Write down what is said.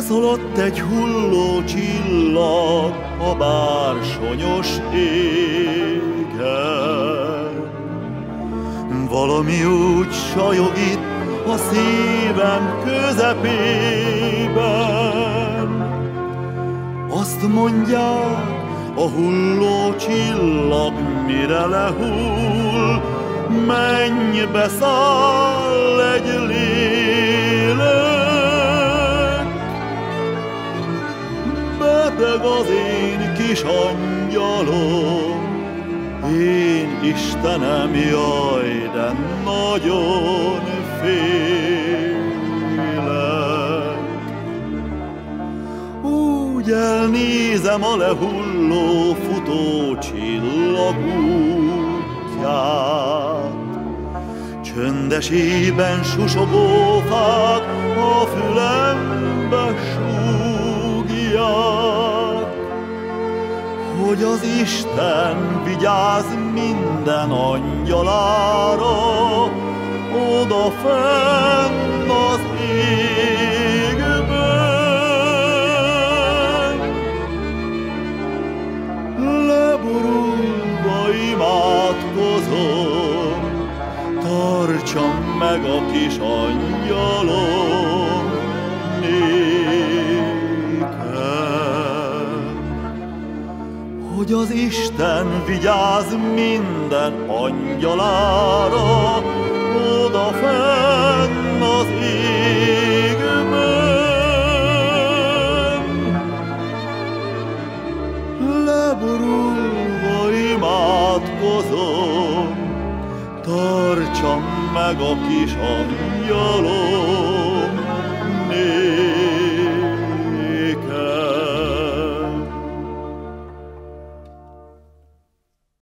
Titolott egy hulló csillag a bársonyos égen. Valami úgy sajog itt a szívem közepében. Azt mondják, a hulló csillag mire lehull, mennybe száll egy lélek. Beteg az én kis angyalom, én Istenem, jaj, de nagyon félek. Úgy elnézem a lehulló futó csillagútját, Csöndesében susogó fák a fülembe súgják, hogy az Isten vigyáz minden angyalára, oda fenn az égben. Leborulva imádkozom, tartsam meg a kis angyalom Hogy az Isten vigyáz minden angyalára, oda fenn az égben. Leborulva imádkozom, tartsam meg a kis angyalom.